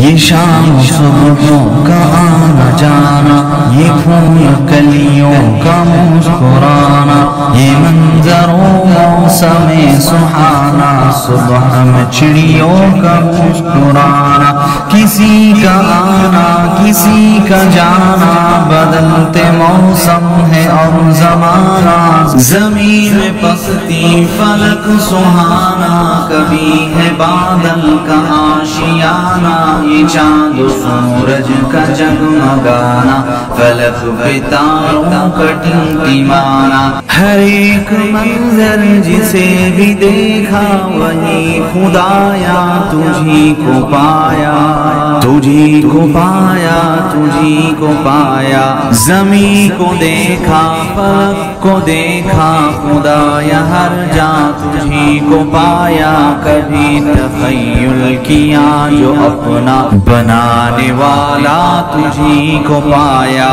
ये शाम सुबहों का आना जाना, ये फूल कलियों का मुस्कुराना, ये मंजरों मौसम सुहाना, सुबह में चिड़ियों का मुस्कुराना, किसी का आना, किसी का जाना, बदलते मौसम है और जमाना, ज़मीन पसती फलक सुहाना, कभी है बादल ये चाँद सूरज का जगमगाना, फलक पे तारों का टिमटिमाना हर एक मंजर जिसे भी देखा, वही खुदाया तुझी को पाया। तुझी को पाया, तुझी को पाया। जमी को देखा फलक को देखा, खुदाया हर जा तुझी को पाया कभी तखयल किया जो अपना बनाने वाला तुझी को पाया।